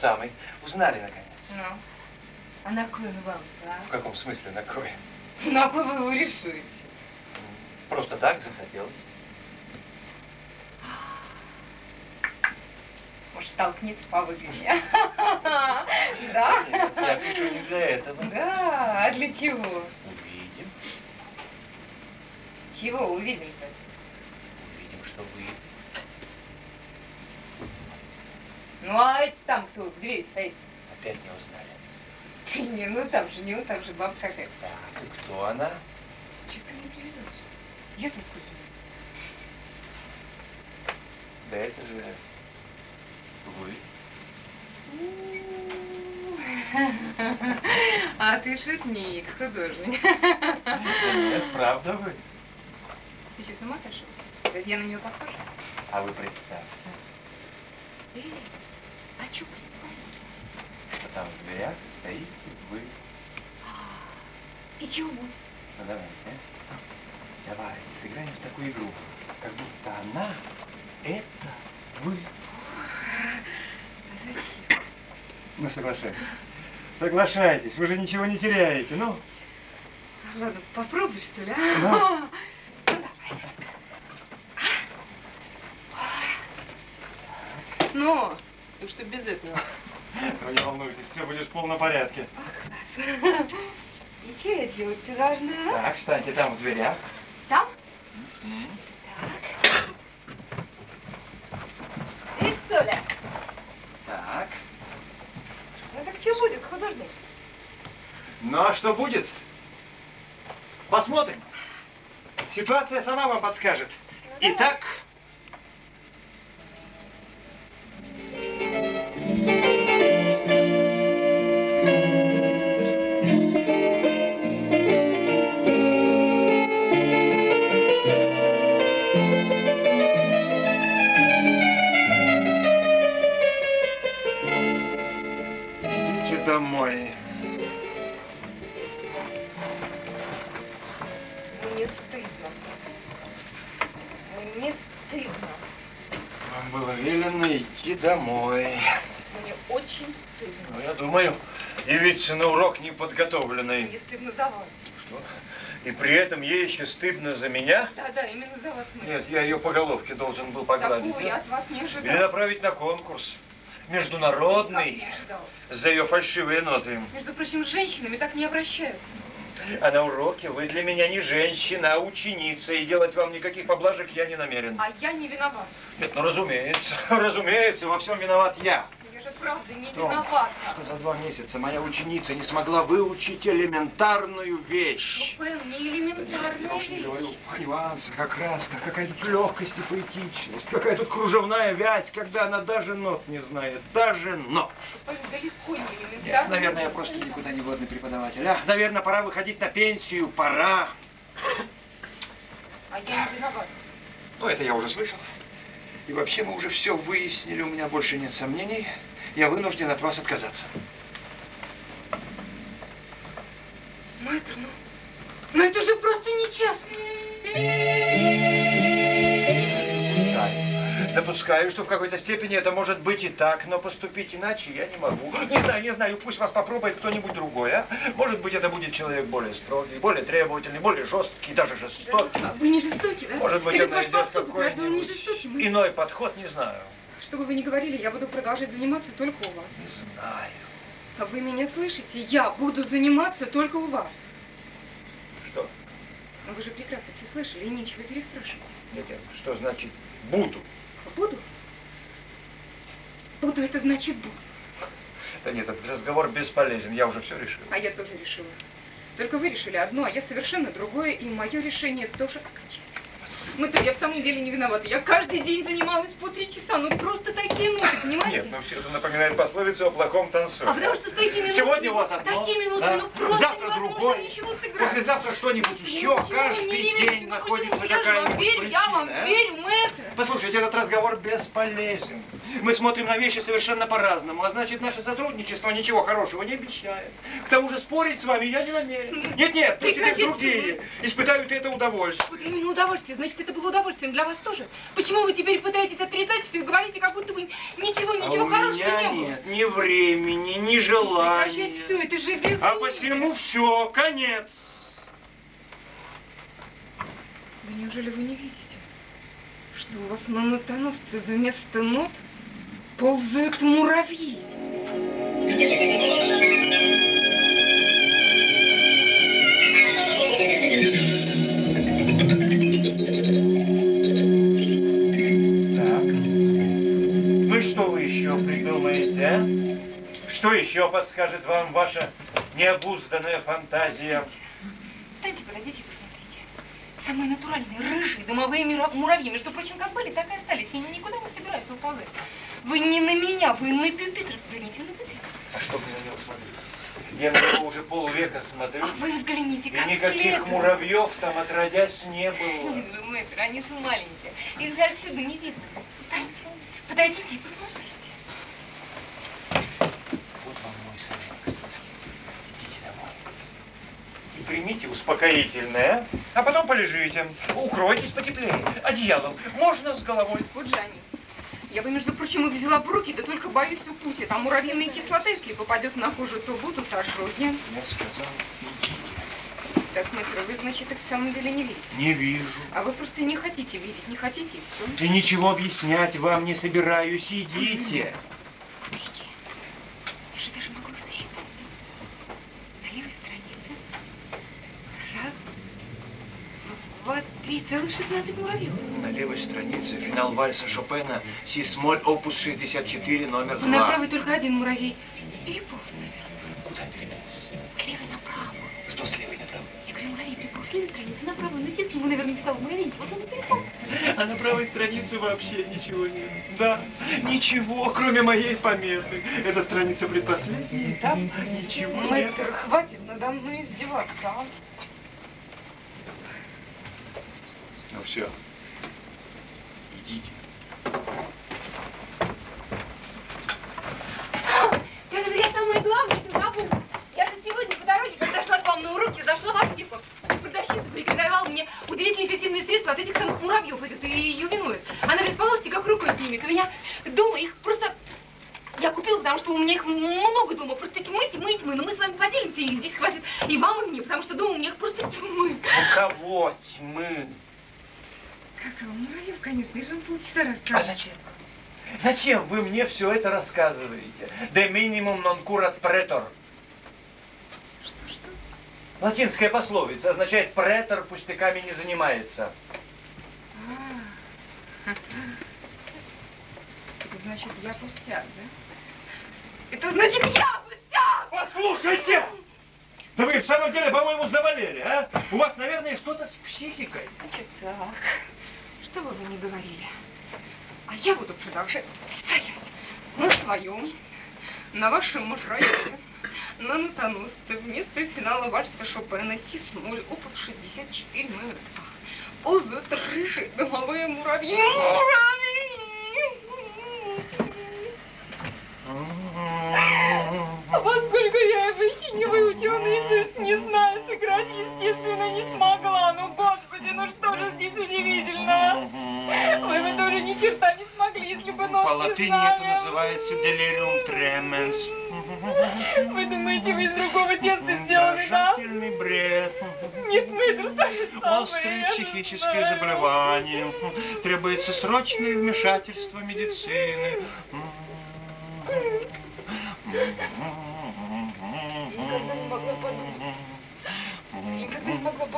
самый. Узнали, наконец. Ну. А на кой он вам, а? В каком смысле на кой? На кой вы его рисуете? Просто так захотелось. Может, толкнется повыгоднее. Да? Я пишу не для этого. Да, а для чего? Увидим, Чего увидим, что вы. Ну а это там кто в двери стоит? Опять не узнали. Ты не, ну там же, не, ну там же бабка какая-то. Так, и кто она? Чего ты не привязался? Я тут куда Да это же вы. А ты шутник, художник. Нет, правда вы. Ты что, с ума сошел? То есть я на нее похожа? А вы представьте, А что представить? что там в дверях стоите вы. И чего будет? Ну давайте, а? Давай, сыграем в такую игру, как будто она это вы. А зачем? Ну соглашайтесь. Соглашайтесь, вы же ничего не теряете, ну. Ладно, попробуй, что ли, Ну. а? Ну, ты что без этого? Ну не волнуйтесь, все будет в полном порядке. И что я делать ты должна? Так, встаньте там в дверях. Там? Так. Видишь, что ли? Так. Ну так что будет, художник? Ну а что будет? Посмотрим. Ситуация сама вам подскажет. Итак, было велено идти домой. Мне очень стыдно. Ну, я думаю, явиться на урок неподготовленной. Мне стыдно за вас. Что? И при этом ей еще стыдно за меня? Да, да, именно за вас. мы. Нет, я ее по головке должен был погладить. Такого я а? от вас не Или ожидала. направить на конкурс. Как Международный. не ожидала. За ее фальшивые ноты. Между прочим, с женщинами так не обращаются. А на уроке вы для меня не женщина, а ученица. И делать вам никаких поблажек я не намерен. А я не виновата. Нет, ну разумеется, разумеется, во всем виноват я. Я же правда не Что? виновата. Что за два месяца моя ученица не смогла выучить элементарную вещь? Ну, Пэл, не Да нет, элементарная я уж не вещь. говорю о нюансах, о красках, какая тут легкость и поэтичность, какая тут кружевная вязь, когда она даже нот не знает, даже нот. Пэл, далеко не Нет, элементарная. наверное, я просто никуда не годный преподаватель. А, наверное, пора выходить на пенсию, пора. А я не виновата. Ну, это я уже слышал. И вообще мы уже все выяснили, у меня больше нет сомнений. Я вынужден от вас отказаться. Мэтр, ну, ну это же просто нечестно. Допускаю. Допускаю, что в какой-то степени это может быть и так, но поступить иначе я не могу. Не знаю, не знаю, пусть вас попробует кто-нибудь другой, а? Может быть, это будет человек более строгий, более требовательный, более жесткий, даже жестокий. А Вы не жестоки, да? Может быть, Этот он ваш найдет поступок, разве он не какой-нибудь жестокий? Мы- иной подход, не знаю. Что бы вы ни говорили, я буду продолжать заниматься только у вас. Не знаю. А вы меня слышите? Я буду заниматься только у вас. Что? Но вы же прекрасно все слышали и нечего переспрашивать. Нет, нет, что значит буду? Буду? Буду, это значит буду. Да нет, этот разговор бесполезен, я уже все решил. А я тоже решила. Только вы решили одно, а я совершенно другое, и мое решение тоже окончательно. Мэтр, я в самом деле не виновата. Я каждый день занималась по три часа. Ну просто такие ноты, понимаете? Нет, но все это напоминает пословицу о плохом танцуре. А потому что с такими Сегодня нотами, у вас одно, такими да? нотами, ну просто завтра невозможно другое, ничего сыграть. послезавтра что-нибудь Ну, еще, вы каждый день Ну, находится почему? Я же вам какая-нибудь верю, я вам причина, а? верю, мэтр. Послушайте, этот разговор бесполезен. Мы смотрим на вещи совершенно по-разному, а значит, наше сотрудничество ничего хорошего не обещает. К тому же спорить с вами я не намерен. Нет-нет, пусть теперь другие испытают это удовольствие. Вот именно удовольствие. Значит, это было удовольствием для вас тоже. Почему вы теперь пытаетесь отрицать все и говорите, как будто бы ничего, ничего а хорошего не было? нет ни времени, ни желания. Прекращайте все, это же безумие. А посему все, конец. Да неужели вы не видите, что у вас на нотоносце вместо нот ползают муравьи? Так. Ну и что вы еще придумаете, а? Что еще подскажет вам ваша необузданная фантазия? Встаньте, подойдите. Самые натуральные, рыжие, дымовые мира- муравьи. Между прочим, как были, так и остались. И они никуда не собираются уползать. Вы не на меня, вы на пюпитр взгляните, на пюпитр. А что вы на него смотрите? Я на него уже полвека смотрю. А вы взгляните, И как никаких следует. муравьев там отродясь не было. Нет же, мэтр, они же маленькие. Их же отсюда не видно. Встаньте, подойдите и посмотрите. Вот вам мой совет. Идите домой. И примите успокоительное, а потом полежите. Укройтесь потеплее. Одеялом. Можно с головой. Вот же они. Я бы, между прочим, их взяла в руки, да только боюсь укусит. А муравьиная кислота, если попадет на кожу, то будут ожоги. Я сказал, идите. Так, мэтр, вы, значит, их в самом деле не видите. Не вижу. А вы просто не хотите видеть, не хотите, и все. Ты ничего объяснять вам не собираюсь. Идите. Смотрите, я же даже могу их сосчитать. На левой странице раз, три, целых 16 муравьев. На левой странице финал вальса Шопена Си-смоль, опус 64, номер 2. На правой только один муравей. Переполз, наверное. Куда перенес? С левой направо. Что с левой направо? Я говорю, муравей переполз с левой страницы направо. Натиснул, наверное, стал муравей. Вот он и переполз. А на правой странице вообще ничего нет. Да, ничего, кроме моей пометы. Эта страница предпоследняя, и там ничего нет. Мэтр, хватит надо мной издеваться, а? Ну все, идите. Я же я самое главное это забыла. Я же сегодня по дороге, когда шла к вам на уроки, зашла в аптеку. Продавщица порекомендовала мне удивительно эффективные средства от этих самых муравьев, это и ее винует. Она говорит, положите, как рукой снимет. У меня дома их просто... Я купила, потому что у меня их много дома. Просто тьмы, тьмы, тьмы. Но мы с вами поделимся, и здесь хватит и вам, и мне, потому что дома у меня их просто тьмы. У кого тьмы? Какого муравьев, конечно, я же вам полчаса А расскажу. зачем? Зачем вы мне все это рассказываете? De minimum non curat pretor. Что, что? Латинская пословица означает претор пустяками не занимается. А. Это значит, я пустяк, да? Это значит, я пустяк! Послушайте! Да вы в самом деле, по-моему, заболели, а? У вас, наверное, что-то с психикой. Значит так, что бы вы ни говорили, а я буду продолжать стоять на своем, на вашем рояле, на нотоносце, вместо финала вальса Шопена Си-смоль, опус 64, номер 2. Ползают рыжие домовые муравьи. Муравьи! Поскольку я его еще не выучила наизусть, не знаю, сыграть, естественно, не смогла. Ну, господи, ну что же здесь удивительно? Вы бы тоже ни черта не смогли, если бы нос По латыни это называется delirium tremens. Вы думаете, вы из другого теста сделаны, да? Бред. Нет, мы это то же самое. Острое я психическое знаю. заболевание. Требуется срочное вмешательство медицины. Никогда не могла подумать.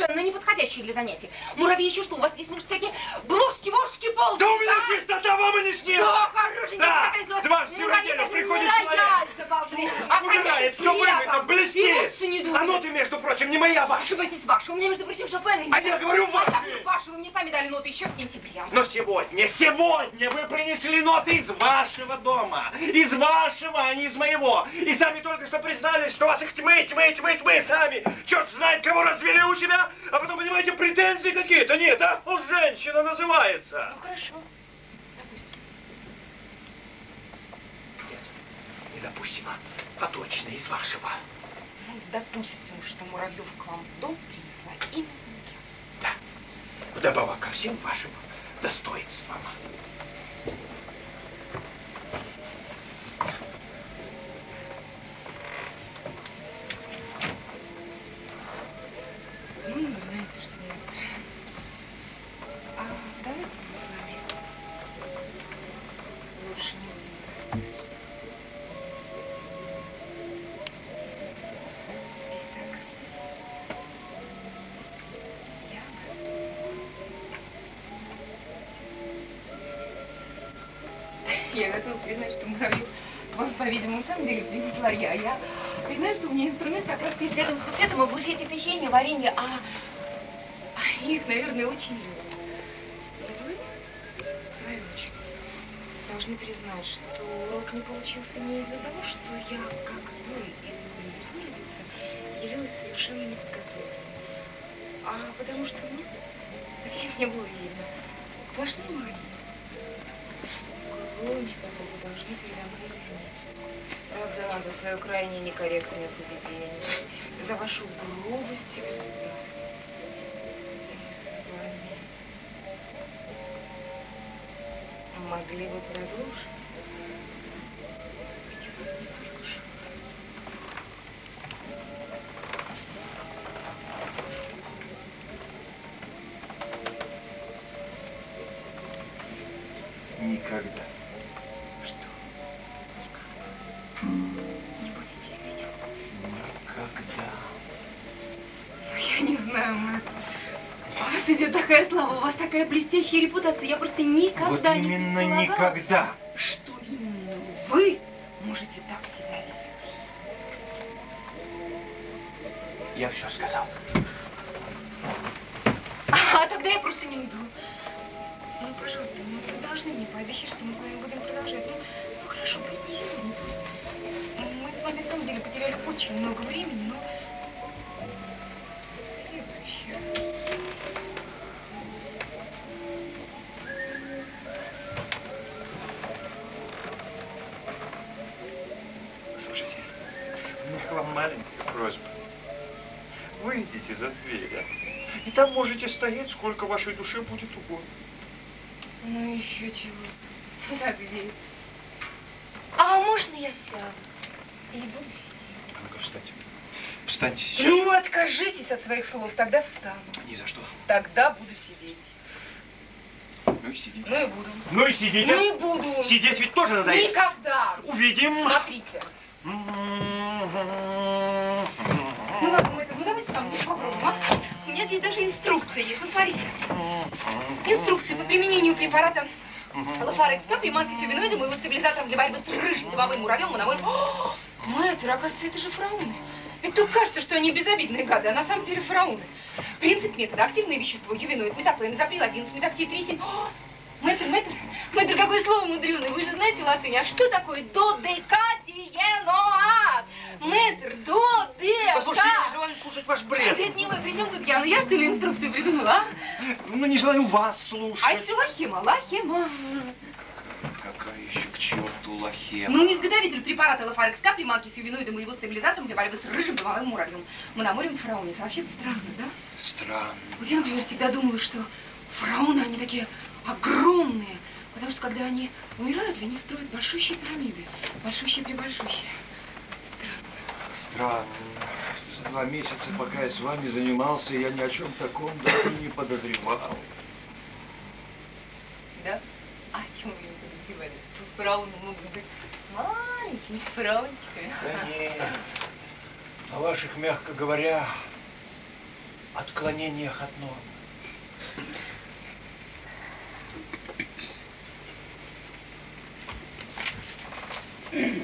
совершенно неподходящие для занятий. Муравьи еще что, у вас здесь, может, всякие бложки, вошки, полки? Да у меня чистота, вам и не снилось! Да, хорошенький, Да, какая слова. дважды Муравьи даже приходит человек. А Убирает, все вымыто, блестит. А думают. ноты, между прочим, не моя, ваша. Ваши. У меня, между прочим, Шопен А я говорю А ваши. я говорю, ваши. Вы мне сами дали ноты еще в сентябре. Но сегодня, сегодня вы принесли ноты из вашего дома. Из вашего, а не из моего. И сами только что признались, что у вас их тьмы, тьмы, тьмы, тьмы сами. Черт знает, кого развели у себя. А потом, понимаете, претензии какие-то. Нет, а? Ну, женщина называется. Ну, хорошо. Допустим. Нет, недопустимо. А точно из вашего. Ну, допустим, что Муравьев к вам в дом принесла именно я. Да. Вдобавок ко всем вашим достоинствам. Ну, варенье, а они их, наверное, очень любят. И вы, в свою очередь, должны признать, что урок не получился не из-за того, что я, как вы, изволили выразиться, явилась совершенно неподготовленной, а потому что, ну, совсем не было видно. Сплошной мания. Глубоко вы должны передо мной извиниться. Да-да, за свое крайне некорректное поведение, за вашу грубость и бесстыдность. Мы с вами могли бы продолжить. Такая блестящая репутация. Я просто никогда вот не именно предполагала, никогда. Своих слов, тогда встану. Ни за что. Тогда буду сидеть. Ну и сидите. Ну и буду. Ну и сидите. Ну и буду. Сидеть ведь тоже надоест. Никогда. Увидим. Смотрите. Ну ладно, мы это, ну давайте сам попробуем, а? У меня здесь даже инструкция есть, посмотрите. Инструкция по применению препарата Лафарекс К, приманки с ювеноидом и его стабилизатором для борьбы с рыжим дубовым муравьем, мономорем. О, Мэтр, оказывается, это же фрауны. Только кажется, что они безобидные гады, а на самом деле фрауны. Принцип метода. Активное вещество, ювеноид, метаклен, изоприл 11, метоксид 3, 7. О, Мэтр, мэтр, мэтр, какое слово мудреное. Вы же знаете латынь. А что такое додекатиеноат? Мэтр, додека. Послушайте, я не желаю слушать ваш бред. Это не вы, при чем тут я? Ну я что ли инструкцию придумала, а? Ну, не желаю вас А слушать. это все лахема, лахема. Еще к черту лохема? Ну, изготовитель препарата Лафарекс К, приманки с ювеноидом и его стабилизатором для борьбы с рыжим дымовым муравьем. Мономорем фраунис. Вообще-то странно, да? Странно. Вот я, например, всегда думала, что фараоны, они такие огромные. Потому что, когда они умирают, для них строят большущие пирамиды. Большущие-пребольшущие. Странно. За два месяца, пока я с вами занимался, я ни о чем таком даже не подозревал. Да? А о чем фрауны могут быть маленькими фраунчиками. Да нет. О ваших, мягко говоря, отклонениях от нормы. Знаете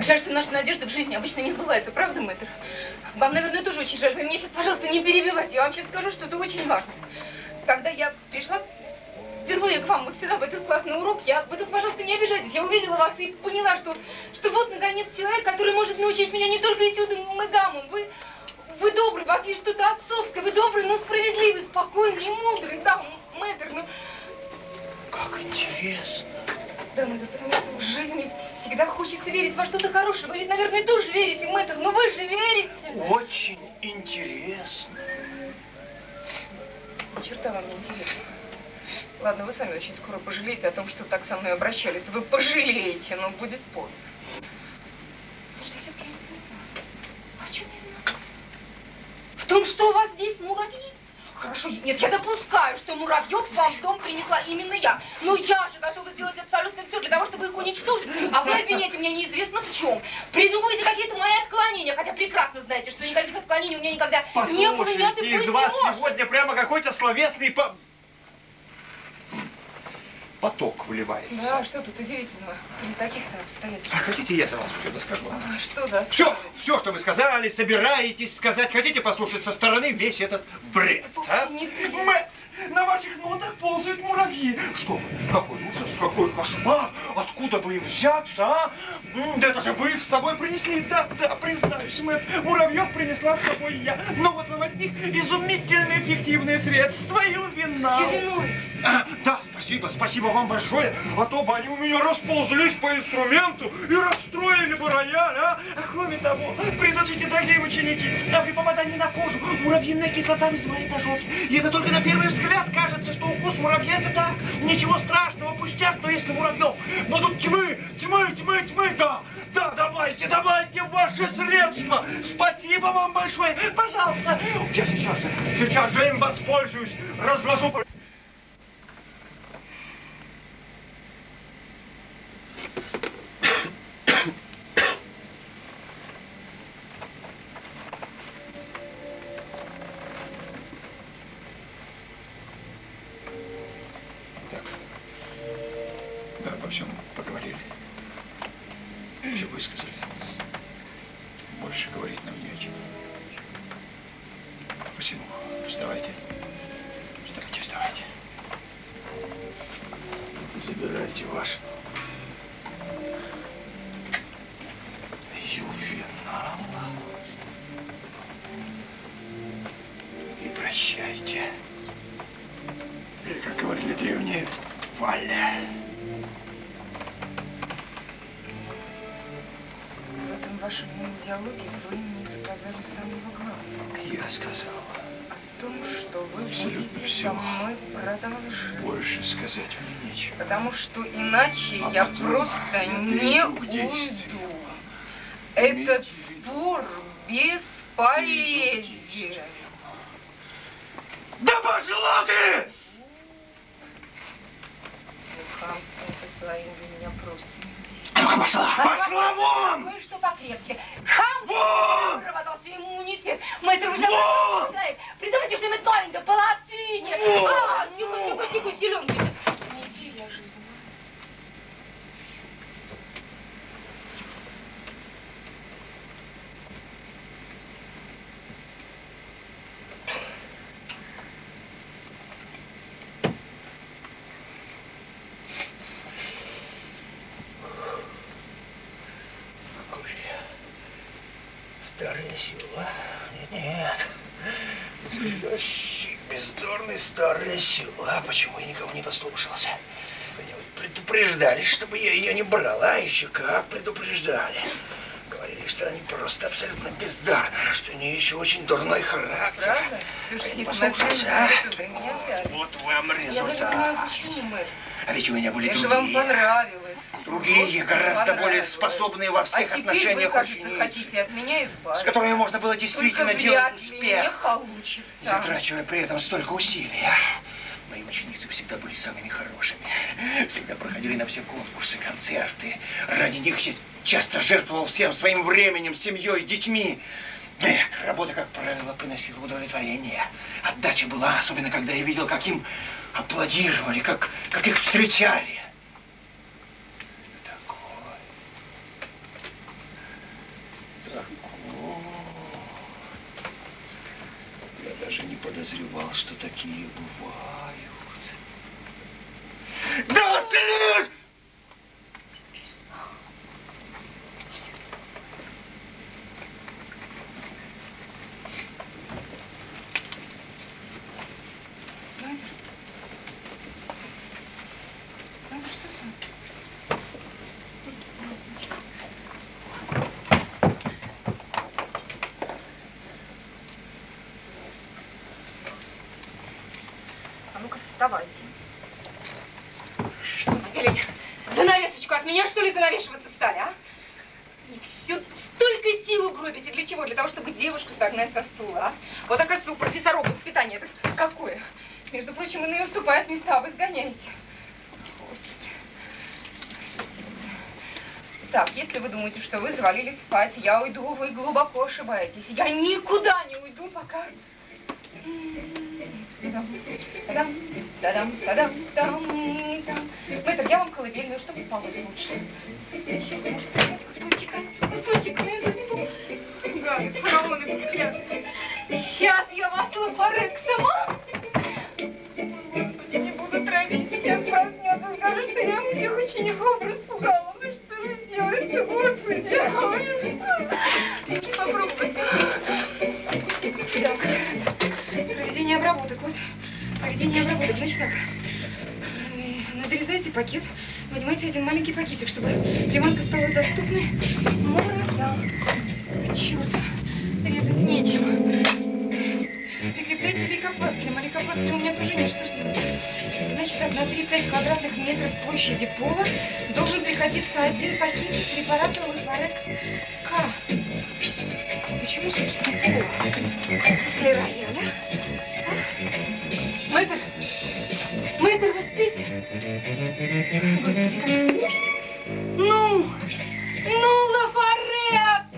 Как жаль, что наши надежды в жизни обычно не сбываются, правда, мэтр? Вам, наверное, тоже очень жаль. Вы меня сейчас, пожалуйста, не перебивайте. Я вам сейчас скажу, что это очень важно. Когда я пришла впервые к вам вот сюда, в этот классный урок, я, вы тут, пожалуйста, не обижайтесь. Я увидела вас и поняла, что, что вот, наконец, человек, который может научить меня не только этюдам и дамам. Вы, вы добрый, у вас есть что-то отцовское. Вы добрый, но справедливый, спокойный и мудрый. Да, мэтр, ну... Как интересно. Да, мэтр, потому что в жизни всегда хочется верить во что-то хорошее. Вы ведь, наверное, тоже верите, мэтр, но вы же верите. Очень интересно. Черта вам не интересно. Ладно, вы сами очень скоро пожалеете о том, что так со мной обращались. Вы пожалеете, но будет поздно. Слушайте, я все-таки не понимаю. А в чем я виновата? В том, что у вас здесь муравьи? Хорошо, нет, я допускаю, что муравьев вам в дом принесла именно я. Но я же готова сделать абсолютно все для того, чтобы их уничтожить. А вы обвиняете меня неизвестно в чем. Придумываете какие-то мои отклонения, хотя прекрасно знаете, что никаких отклонений у меня никогда не было, Послушайте, быть из не вас может. сегодня прямо какой-то словесный по... поток вливается. Да, что тут удивительного при таких-то А обстоятельствах? хотите, я за вас все доскажу? А, Что да? Все, все, что вы сказали, собираетесь сказать, хотите послушать со стороны весь этот бред, Вовсе а? не бред. Мы- на ваших нотах ползают муравьи. Что вы? Какой ужас, какой кошмар. Откуда бы им взяться, а? Да это же вы их с собой принесли. Да, да, признаюсь, Мэтт, муравьев принесла с собой я. Но вот вам от них изумительно эффективные средства и вина. А, Да, спасибо, спасибо вам большое. А то бы они у меня расползлись по инструменту и расстроили бы рояль, а? А кроме того, придут ведь и другие ученики. А при попадании на кожу муравьиная кислота вызывает ожоги. И это только на первый взгляд кажется, что укус муравья это так. Ничего страшного, пустяк, но если муравьев будут тьмы, тьмы, тьмы, тьмы, да, да, давайте, давайте ваши средства. Спасибо вам большое. Пожалуйста, я сейчас же, сейчас же им воспользуюсь, разложу всем поговорили. Все высказали. Больше говорить нам не о чем. Посему вставайте. Вставайте, вставайте. Забирайте ваш сказал, О том, что вы Абсолютно будете всё. со мной продолжать. больше сказать мне нечего. Потому что иначе А я потом просто не уйду. Этот спор бесполезен. Да пошла ты! Хамством-то своим вы меня просто не делите. Ну-ка пошла! Пошла вон! Кое-что покрепче. Хам! Вон! Выработался иммунитет. Мэтр уже Вон! человек. Придумайте что-нибудь новенькое по латыни. А, тихо, тихо, тихо, селенки. Неделя жизни. Какой же я старая сила. Нет, настоящий Бездорный старый осел. А почему я никого не послушался? Меня вот предупреждали, чтобы я ее не брал. А еще как предупреждали. Говорили, что они просто абсолютно бездарны, что у нее еще очень дурной характер. Правда? Слушай, не мы послушался, а? Вот вам Я даже знаю, результат. почему, мэр. А ведь у меня были Это же вам другие. понравилось. Другие, Просто гораздо более способные во всех а отношениях вы, кажется, очень хотите от меня избавиться. с которыми можно было Только действительно вряд делать успех. не получится. затрачивая при этом столько усилий. а? Ученицы всегда были самыми хорошими. Всегда проходили на все конкурсы, концерты. Ради них я часто жертвовал всем своим временем, семьей, детьми. Нет, работа, как правило, приносила удовлетворение. Отдача была, особенно когда я видел, как им аплодировали, как, как их встречали. Я даже не подозревал, что такие бывают. Да, слышь! Мэтр? Мэтр, что с вами? А ну-ка, вставайте. Что напялили? Занавесочку от меня, что ли, занавешиваться стали, а? И все столько сил угробите. Для чего? Для того, чтобы девушку согнать со стула, а? Вот, оказывается, у профессоров воспитание это какое? Между прочим, иные уступают места, а вы сгоняете. Господи. Так, если вы думаете, что вы завалились спать, я уйду, вы глубоко ошибаетесь. Я никуда не уйду, пока... Та-дам, та-дам, там, там. Мэтр, я вам колыбельную, чтобы спалось лучше. Еще, может, сыграть кусочек, а? Кусочек наизусть не помню. Гады, фараоны проклятые. Сейчас я вас лапарек сама. Надрезайте пакет, вынимайте один маленький пакетик, чтобы приманка стала доступной муравьям. Черт, резать нечего. Прикрепляйте лейкопластырем, а лейкопластырем у меня тоже нет. Что ж делать? Значит так, на 3-5 квадратных метров площади пола должен приходиться один пакетик препарата Латварекс К. Почему, собственно, пола? После рояля? Ну! Ну, Лафарекс!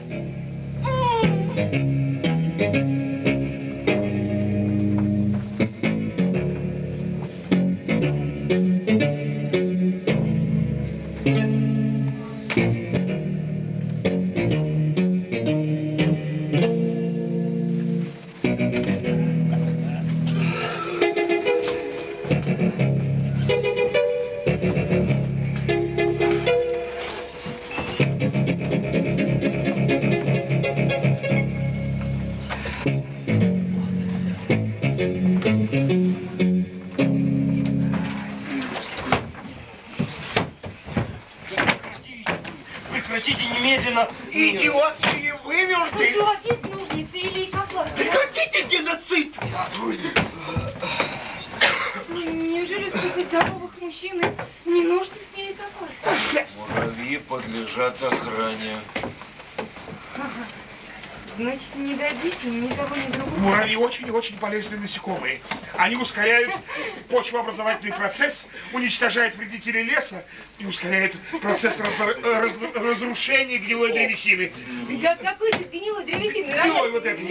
Насекомые. Они ускоряют почвообразовательный процесс, уничтожают вредителей леса и ускоряют процесс э, раз- разрушения гнилой древесины. Да какой ты гнилой древесины? Гнилой вот это.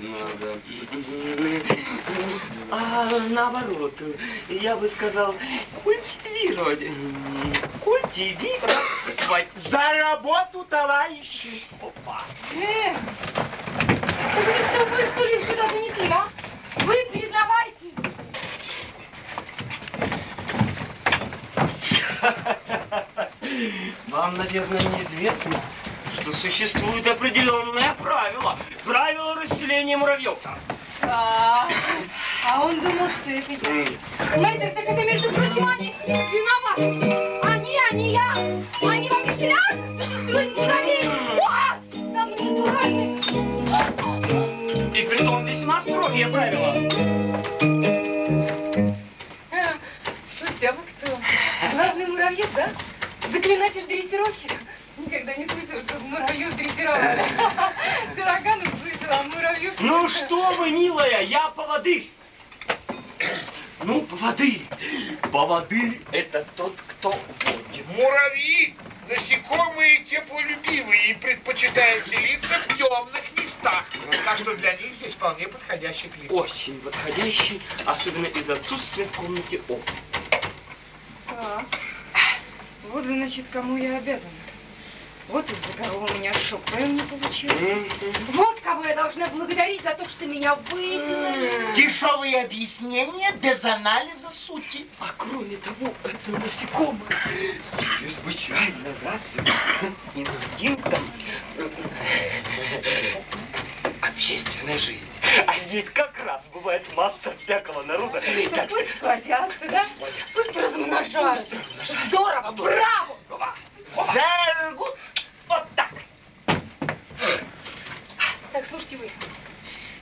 Надо. А наоборот, я бы сказал, культивировать. Культивировать. За работу, товарищи! Опа. Э, это вы, что ли, их сюда занесли, а? Вы признавайте. Вам, наверное, неизвестно, что существуют определенные правила. Правила расселения муравьев. А, а он думал, что это я. Мэтр, так это, между прочим, они виноваты. Они, а не я. Муравьев, да? Заклинатель-дрессировщик? Никогда не слышала, чтобы муравьев дрессировали. Тараганов слышала, а муравьев... Ну что вы, милая, я поводырь. Ну, поводырь. Поводырь это тот, кто водит. Муравьи – насекомые теплолюбивые и предпочитают селиться в темных местах. Так что для них здесь вполне подходящий климат. Очень подходящий, особенно из отсутствия в комнате окон. Так, вот, значит, кому я обязана. Вот из-за кого у меня шопен не получился. Вот кого я должна благодарить за то, что меня выгнали. Дешевые объяснения без анализа сути. А кроме того, это насекомое с чрезвычайно развитым инстинктом общественной жизни. А здесь как раз бывает масса всякого народа. Что Так что- пусть плодятся, да? Пусть размножаются. Здорово, браво! Very good. Вот так. Так, слушайте вы.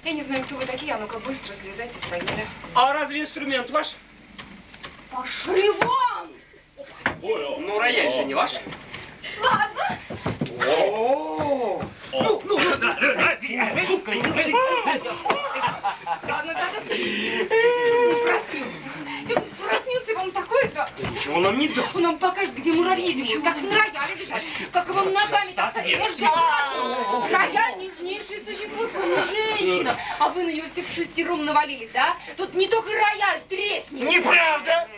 Я не знаю, кто вы такие, а ну-ка быстро слезайте с рояля. А разве инструмент ваш? Пошли вон! Ну, рояль же не ваш. Ладно. О, ну, ну, да, да, да, сука, Ладно, даже проснется. Проснется, и вам такое-то. Ничего нам не даст. Он нам покажет, где муравьи зимуют, как на рояле лежат, как вам ногами так. Рояль нежнейшее существо, словно женщина. А вы на него все в шестером навалились, да? Тут не только рояль треснет. Неправда.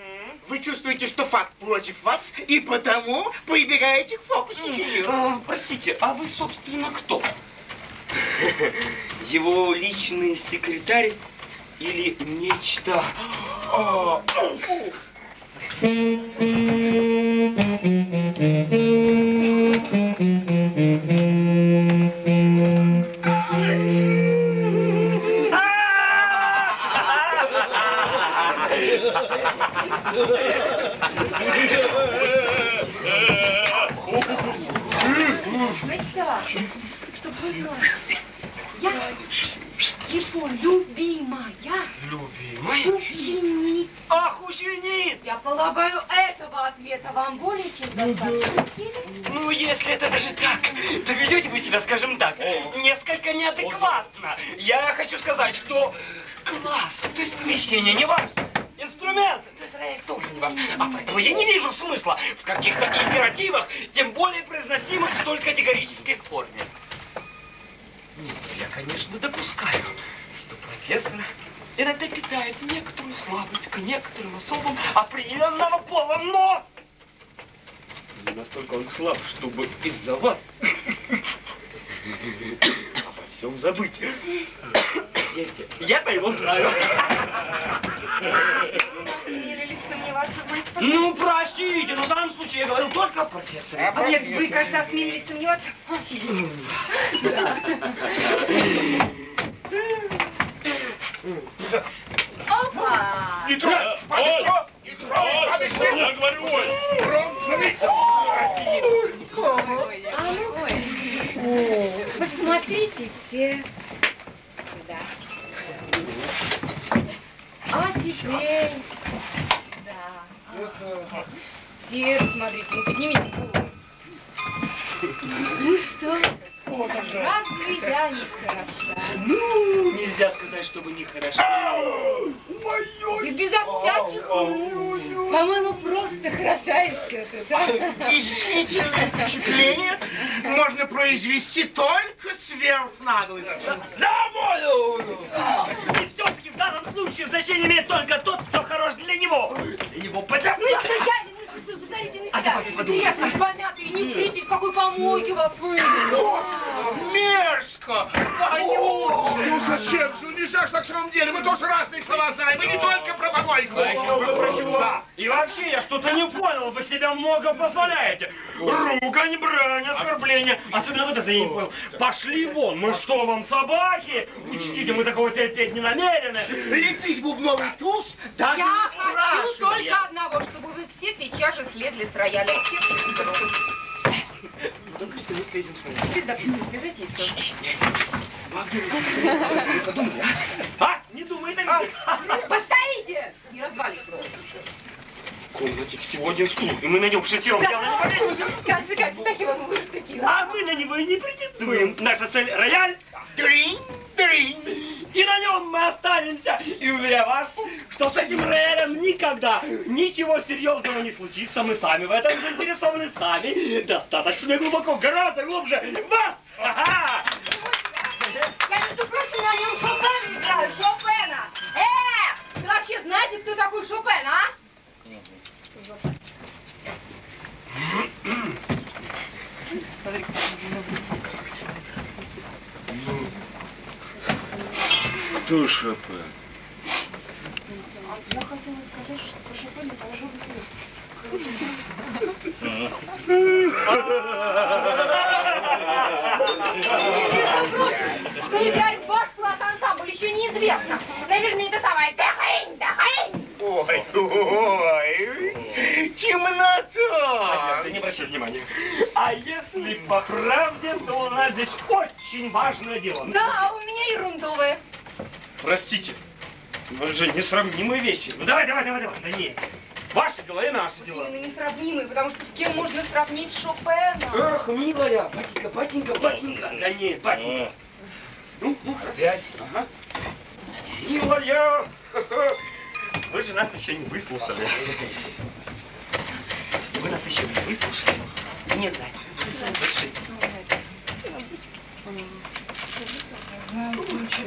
Вы чувствуете, что факт против вас, и потому прибегаете к фокусничанию. А, простите, а вы, собственно, кто? Его личный секретарь или нечто? А, Значит так, чтобы вы знали, я его любимая Любимый? ученица. Ах, ученик! Я полагаю, этого ответа вам более чем достаточно. Ну, если это даже так, то ведете вы себя, скажем так, несколько неадекватно. Я хочу сказать, что класс, то есть помещение не важно. Инструменты, то есть рояль тоже не важно. А поэтому я не вижу смысла в каких-то императивах, тем более произносимых в столь категорической форме. Нет, я, конечно, допускаю, что профессор иногда питает некоторую слабость к некоторым особам определенного пола, но не настолько он слаб, чтобы из-за вас обо всем забыть. Верьте, я-то его знаю. Ну, простите, но в данном случае я говорю только о профессоре. А нет, вы, кажется, осмелились сомневаться. Опа! Не трогай! Не трогай! Я говорю, ой, А ну, посмотрите все сюда. А теперь, да. ага. Все, посмотрите, ну поднимите голову. Ну что, разве я не хороша? Ну, нельзя сказать, чтобы не хорошо. И безо всяких По-моему, просто хороша и все это, да? Действительное впечатление можно произвести только сверхнаглостью. Доволю! И все-таки в данном случае значение имеет только тот, кто хорош для него. Для него потому Ну, это посмотрите на себя. Грязно, помятые, не тритесь, в какой помойке вас вывели. Мерзко! Вонюче! зачем? Ну нельзя же так в самом деле. Мы тоже разные слова знаем. И не только про помойку. А еще вы про чего? Да. И вообще, я что-то не понял, вы себе много позволяете. Ругань, брань, оскорбление. Особенно вот это я не понял. Пошли вон, мы что, вам собаки? Учтите, мы такого терпеть не намерены. Лепить бубновый туз даже Я не хочу только одного, чтобы вы все сейчас же слезли с рояля. Все слезли с дороги. Допустим, мы слезем с вами. Без допустим, слезайте и все. А? Не думай на меня. Постоите! Не развалите. В комнате всего один стул, и мы на нем шестером повесим. Как же, как так его вы растопили? А мы на него и не претендуем. Наша цель – рояль, Дринь, дринь. и на нем мы останемся. И уверяю вас, что с этим роялем никогда ничего серьезного не случится. Мы сами в этом заинтересованы, сами. Достаточно глубоко, гораздо глубже вас. Ага. Я, между прочим, на нем Шопена играю, Шопена! Э! Вы вообще знаете, кто такой Шопен, а? Кто Шопен? Я хотела сказать, что Шопен должен быть Между прочим, кто играет ваш класс-ансамбль, еще неизвестно. Наверное, это самое Дахайн, Дахайн. Ой, ой, темнота. Ты не обращай внимания. А если по правде, то у нас здесь очень важное дело. Да, у меня ерундовые. Простите, но же несравнимые вещи. Ну давай, давай, давай, давай. Да нет. Ваши дела и наши дела. Именно несравнимые, потому что с кем можно сравнить Шопена? Эх, милая, батенька, батенька, батенька. Да нет, батенька. Ну, ну, Опять? ага. Милая, вы же нас еще не выслушали. Вы нас еще не выслушали. Не знаете. Больше.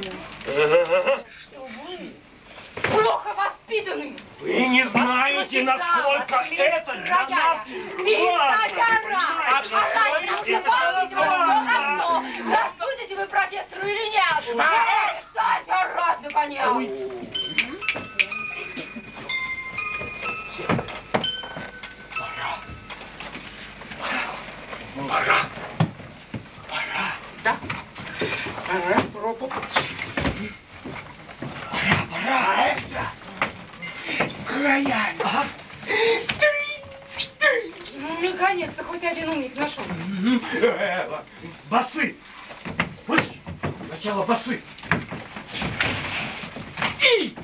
знаю ничего. Плохо воспитанный. Вы не знаете, насколько это для нас все равно, разбудите вы профессору или нет. Перестать орать, наконец! Пора пробовать. Пора, пора, маэстро. К роялю. Ну, наконец-то хоть один умник нашел. Э, Басы! Слышишь? Сначала басы. И!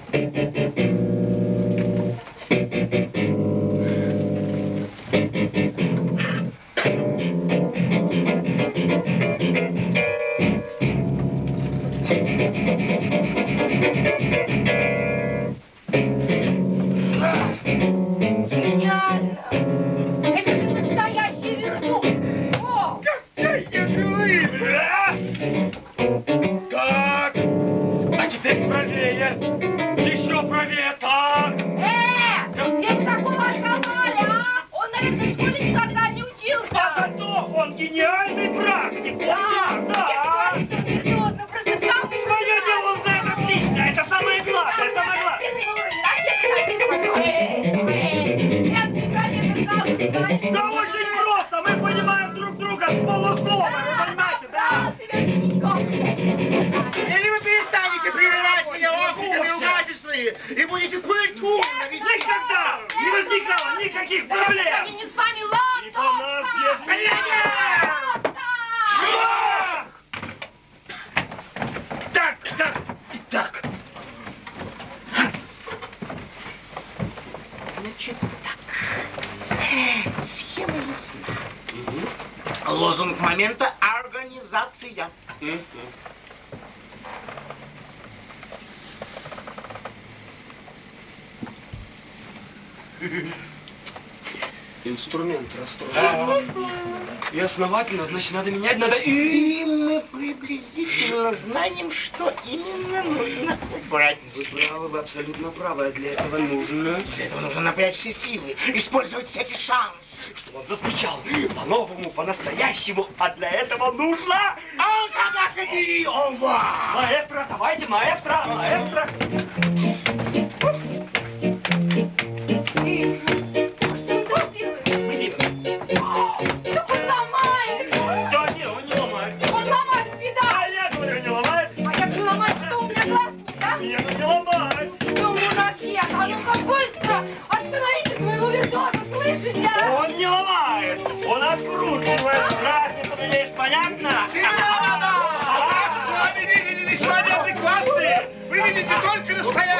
Основательно, значит, надо менять, надо и... Мы приблизительно знаем, что именно нужно убрать. Вы правы, вы абсолютно правы. А для этого нужно, Для этого нужно напрячь все силы, использовать всякий шанс. чтобы он зазвучал по-новому, по-настоящему. А для этого нужно... А он погоди, ова! Маэстро, давайте, маэстро, маэстро.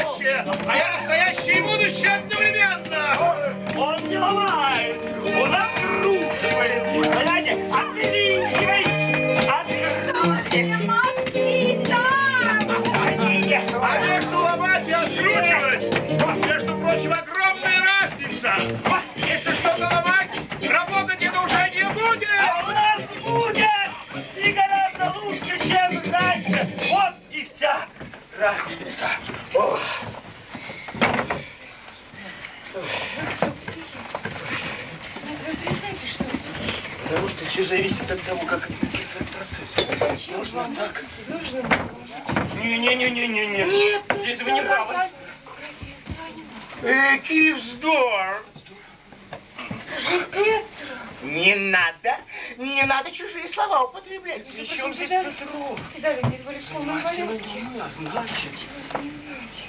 Настоящее, а я настоящее и будущее одновременно. Он не ломает, он откручивает. Понимаете? Отвинчивай, откручивай. А между ломать и откручивать, между прочим, огромная разница. Если что-то ломать, работать это уже не будет. А у нас будет и гораздо лучше, чем раньше. Вот и вся разница. О. Вы признаете, что вы псих? Потому что все того, как относиться к процессу. Чем Можно вам так. Нужно положить. Не-не-не-не-не. Нет, Здесь вы не правы. Профессор, а не надо. Экий вздор. Петр, Не надо, не надо чужие слова употреблять. При чем здесь Петров? педали здесь были в полном порядке. а значит... Чего это не значит?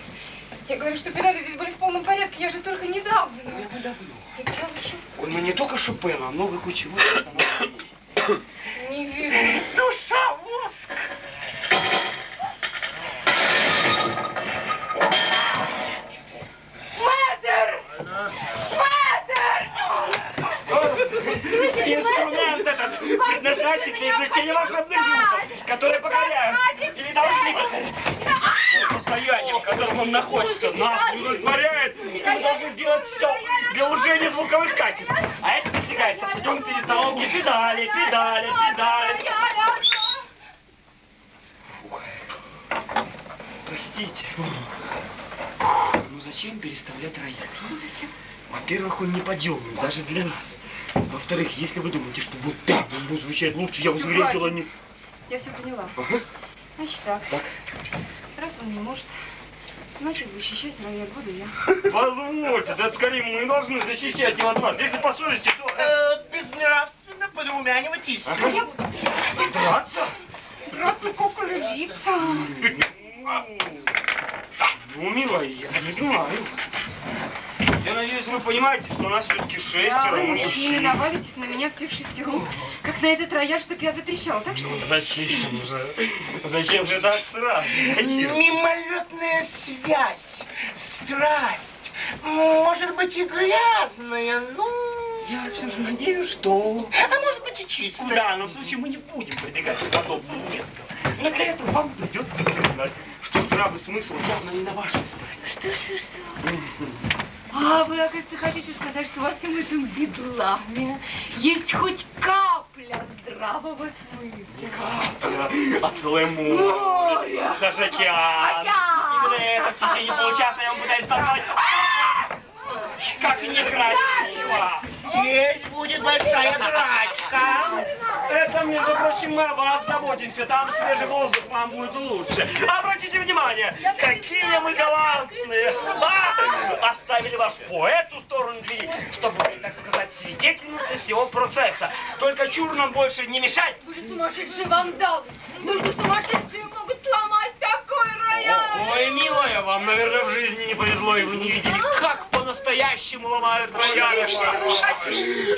Я говорю, что педали здесь были в полном порядке, я же только недавно. Я играла еще Он мне не только Шопена, но и кучевой. Не верю. Душа воск. Мэтр! Мэтр! Инструмент этот предназначен для извлечения волшебных звуков, которые покоряют или должны покорять. Состояние, в котором он находится, нас удовлетворяет, и мы должны сделать все для улучшения звуковых качеств. А это достигается путем перестановки педали, педали, педали. Простите. Ну зачем переставлять рояль? Что зачем? Во-первых, он неподъемный, даже для нас. Во-вторых, если вы думаете, что вот так он будет звучать лучше, я Всё, уверен, не... Я все поняла. Значит так. Раз он не может, значит защищать рояль буду я. Позвольте, да скорее мы должны защищать его от вас. Если по совести, то... э, Э, безнравственно подрумянивать истину. Драться? Братцы, как львица. Ну, милая, я не знаю. Я надеюсь, вы понимаете, что у нас все-таки А шестеро. вы, мы мужчины, навалитесь на меня всех шестером, как на этот рояль, чтоб я затрещала. Так что Зачем же? Зачем же так сразу? Зачем? Мимолетная связь, страсть, может быть и грязная, ну, Я все же надеюсь, что... а может быть и чистая. Да, но в случае мы не будем прибегать к подобным методам. Но для этого вам придется признать, что здравый смысл явно не на вашей стороне. Что, что, что? А, вы, оказывается, хотите сказать, что во всем этом бедламе есть хоть капля здравого смысла? А целое море. Море! Даже океан. Океан! Именно это в течение получаса я вам пытаюсь толкать. Как некрасиво. Здесь будет большая драчка. Это, между прочим, мы о вас заботимся. Там свежий воздух вам будет лучше. Обратите внимание, какие мы галантные. А, оставили вас по эту сторону двери, чтобы вы, так сказать, свидетельницы всего процесса. Только чур нам больше не мешать. Вы же сумасшедший вандал! Только сумасшедшие могут сломать! Ой, милая, вам, наверное, в жизни не повезло, и вы не видели, как по-настоящему ломают рояль.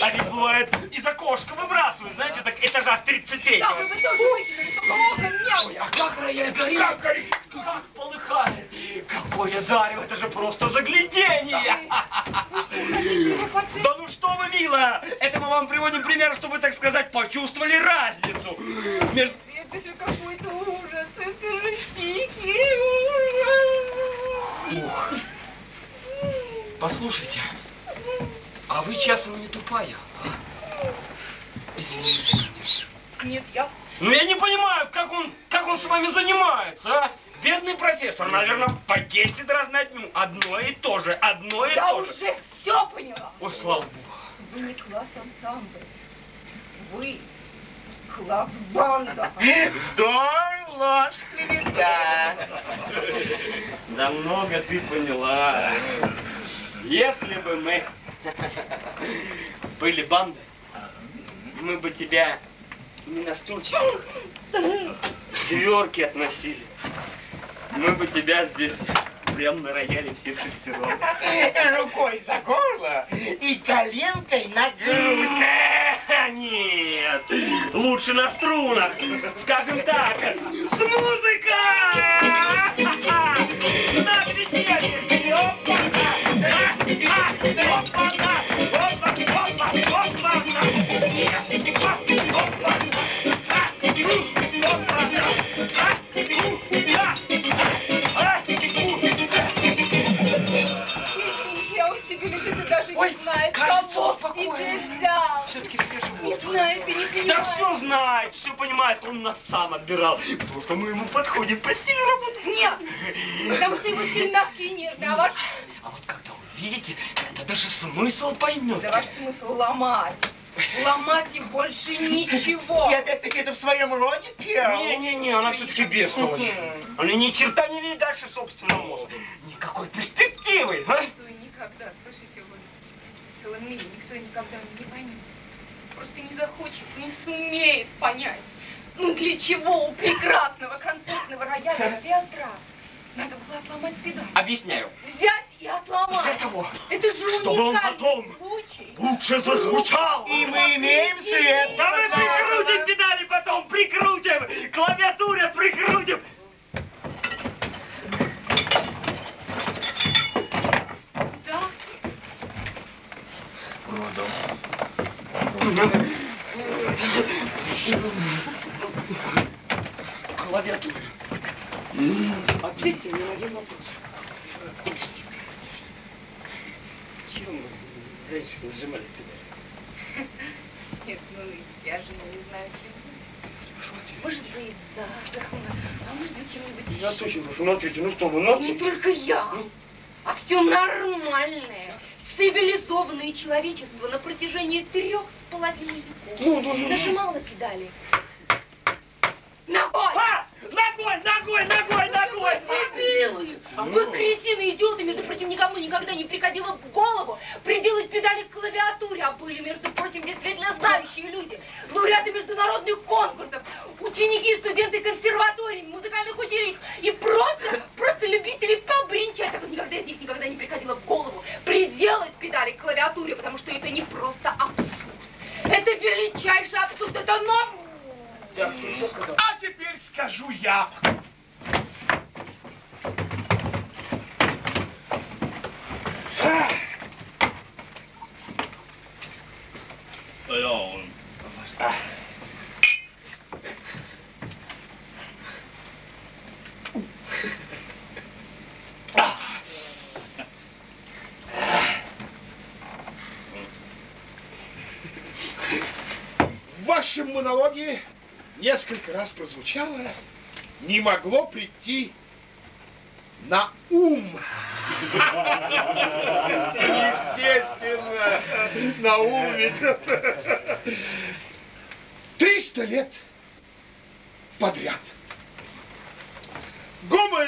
А ведь бывает, из окошка выбрасывают, знаете, так этажа с 33 Да, вы бы тоже выкинули, только окон не было. как рояль горит, как горит, как полыхает. Какое зарево, это же просто загляденье. Вы? Да ну что вы, милая, это мы вам приводим пример, чтобы, вы, так сказать, почувствовали разницу. Между... Это же какой-то ужас, это же дикий ужас. Послушайте, а вы часом не тупая, а? Извините. Нет, я... Ну я не понимаю, как он, как он с вами занимается, а? Бедный профессор, наверное, по 10 раз на дню. Одно и то же, одно и Я то же. уже все поняла. Ой, слава богу. Вы не класс ансамбль. Вы класс банда. Вздор, ложь, клевета. Да много ты поняла. Если бы мы были бандой, мы бы тебя не на стульчик, дверки относили. Мы бы тебя здесь прям на рояле все шестером. Рукой за горло и коленкой на грудь. Нет, лучше на струнах. Скажем так, с музыкой! На а, опа-на! Опа, опа! А! А! А, а, а, тебя лежит и даже Ой, кажется, успокоилась. к Все-таки свежий Не воздух. знаю, ты не Да все знает, все понимает, он нас сам отбирал, потому что мы ему подходим по стилю работы. Нет, потому что его стиль мягкий и нежный, а ваш, А вот когда увидите, тогда даже смысл поймете. да ваш смысл ломать. Ломать и больше ничего. И опять-таки это в своем роде пел. Не-не-не, она все-таки бестолочь. Она ни черта не видит дальше собственного мозга. Никакой перспективы, а? Никто и никогда, слышите вы, в целом мире никто и никогда не поймет. Просто не захочет, не сумеет понять. Ну для чего у прекрасного концертного рояля Петра надо было отломать педаль? Объясняю. Взять и отломать. Для того, Это же чтобы он потом случай. лучше зазвучал. И мы имеем средства. Да мы прикрутим педали потом, прикрутим, клавиатуре прикрутим. Да? Клавиатуре. Ответьте мне на один вопрос. Чем вы раньше нажимали педали? Нет, ну я же не знаю, чем. Может быть, запахом, а может быть, чем-нибудь Я еще. очень прошу, ну ответьте, ну что вы, ну Не ответьте. только я, а все нормальное, цивилизованное человечество на протяжении трех с половиной веков Ну, ну, ну. нажимало педали. Ногой! А! Ногой, ногой, ногой, ногой! Дебилы! Вы кретины, идиоты! Между прочим, никому никогда не приходило в голову приделать педали к клавиатуре, а были, между прочим, действительно знающие люди, лауреаты международных конкурсов, ученики и студенты консерваторий, музыкальных училищ и просто, просто любители побринчать. Так вот никогда из них никогда не приходило в голову приделать педали к клавиатуре, потому что это не просто абсурд. Это величайший абсурд, это норм. Так, ты что сказал? А теперь скажу я. В вашем монологе несколько раз прозвучало «не могло прийти на ум». Естественно, на ум ведь. Триста лет подряд. Гомо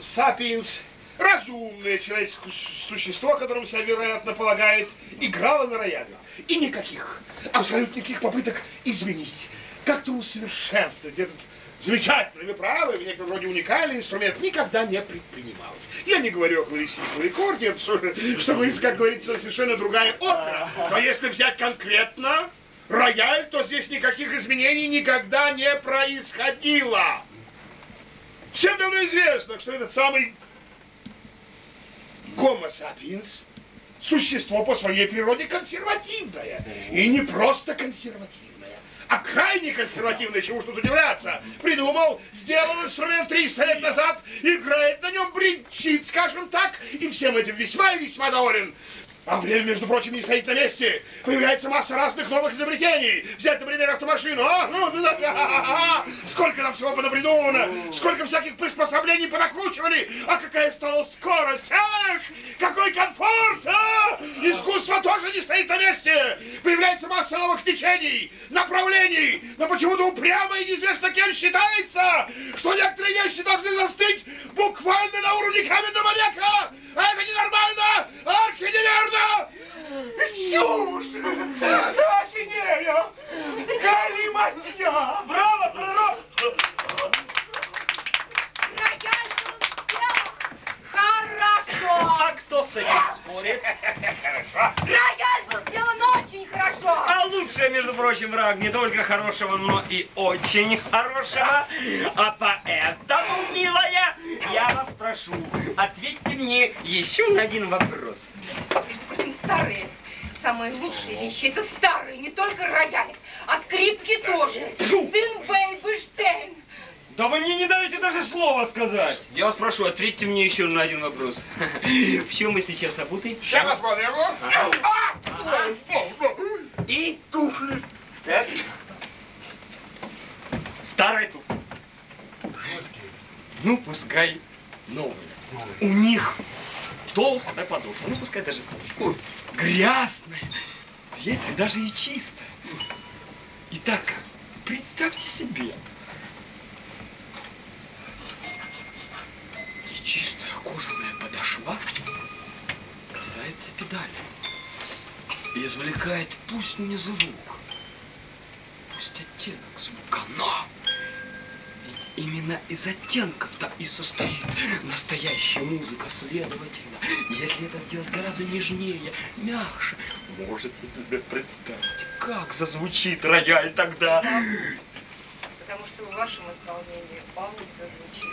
сапиенс, разумное человеческое су- существо, которым себя, вероятно, полагает, играло на рояле. И никаких, абсолютно никаких попыток изменить, как-то усовершенствовать этот замечательный, вы правы, в некотором роде уникальный инструмент никогда не предпринималось. Я не говорю о клавесиновом рекорде, это, что, говорится, как говорится, совершенно другая опера. Но если взять конкретно рояль, то здесь никаких изменений никогда не происходило. Всем давно известно, что этот самый Homo sapiens существо по своей природе консервативное. И не просто консервативное, а крайне консервативное, чему что удивляться. Придумал, сделал инструмент 300 лет назад, играет на нем, бренчит, скажем так, и всем этим весьма и весьма доволен. А время, между прочим, не стоит на месте. Появляется масса разных новых изобретений. Взять, например, автомашину, а? Ну, да, да, да. Сколько нам всего понапридумано, сколько всяких приспособлений понакручивали, а какая стала скорость, ах, какой комфорт, а? Искусство тоже не стоит на месте. Появляется масса новых течений, направлений, но почему-то упрямо и неизвестно кем считается, что некоторые вещи должны застыть буквально на уровне каменного века. А это ненормально, архи неверно. Чушь! Ахинея! Галиматья! Браво, пророк! Хорошо. А кто с этим спорит? Рояль был сделан очень хорошо. А лучший, между прочим, враг не только хорошего, но и очень хорошего. А поэтому, милая, я вас прошу, ответьте мне еще на один вопрос. Между прочим, старые, самые лучшие вещи, это старые, не только рояли, а скрипки тоже. Сын Бейбештейн. Да вы мне не даете даже слова сказать. Я вас прошу, ответьте мне еще на один вопрос. В чем мы сейчас обуты? Сейчас посмотрим. И туфли. Так. Старые туфли. Ну, пускай новые. У них толстая подошва. Ну, пускай даже грязная. Есть даже и чистая. Итак, представьте себе. Чистая кожаная подошва касается педали и извлекает пусть не звук, пусть оттенок звука, но ведь именно из оттенков-то и состоит настоящая музыка, следовательно, если это сделать гораздо нежнее, мягче, можете себе представить, как зазвучит рояль тогда. Потому что в вашем исполнении он не зазвучит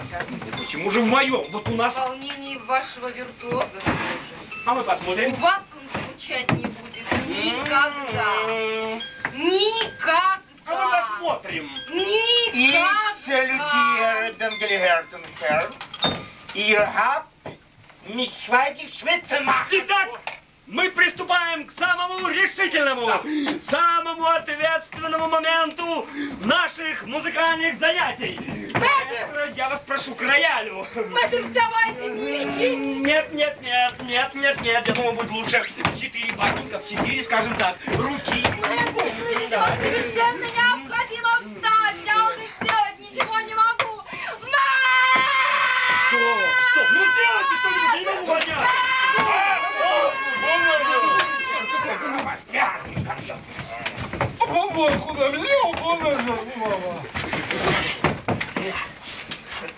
никак. Почему же в моем? Вот у В нас... исполнении вашего виртуоза тоже. А мы У посмотрим. вас он звучать не будет никогда. М-м-м. Никогда. А мы посмотрим. Никогда. salutiere den gelehrten Herrn. Ihr habt mich schweitig schwitzen machen. Итак, мы приступаем к самому решительному, самому ответственному моменту наших музыкальных занятий. Мэтр! Я вас прошу к роялю. Мэтр, вставайте, миленький. Нет, нет, нет, нет, нет, нет. Я думаю, будет лучше четыре, батенька, в четыре, скажем так, руки. Мэтр, слышите, вам совершенно необходимо встать. Я уже сделать ничего не могу. Мэтр! Стоп, стоп, ну сделайте что-нибудь, я не могу поднять.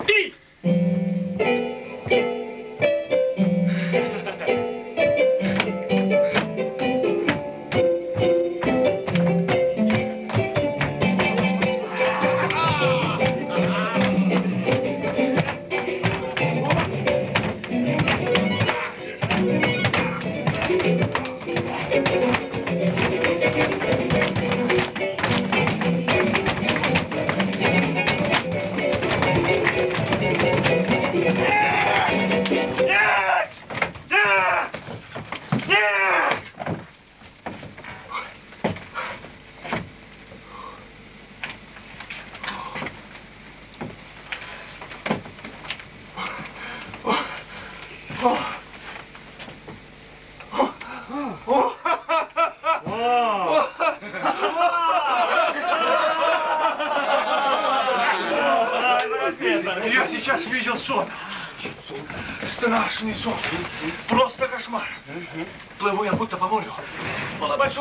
И Я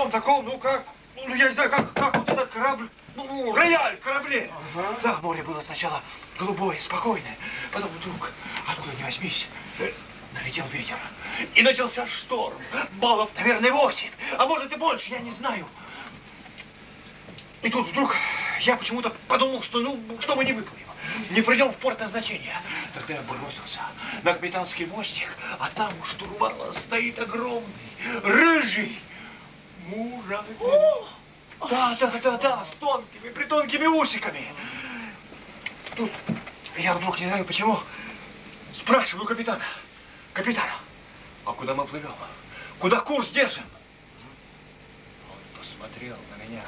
Большом таком, ну как, ну я не знаю, как, как вот этот корабль, ну, рояль в корабле. Да, море было сначала голубое, спокойное. Потом вдруг, откуда ни возьмись, налетел ветер. И начался шторм. Баллов, наверное, восемь. А может и больше, я не знаю. И тут вдруг я почему-то подумал, что ну, что мы не выплывем, не придем в порт назначения. Тогда я бросился на капитанский мостик, а там у штурвала стоит огромный, рыжий муравей. Да, да, да, да, с тонкими, притонкими усиками. Тут я вдруг не знаю почему спрашиваю капитана. Капитан, а куда мы плывем? Куда курс держим? Он посмотрел на меня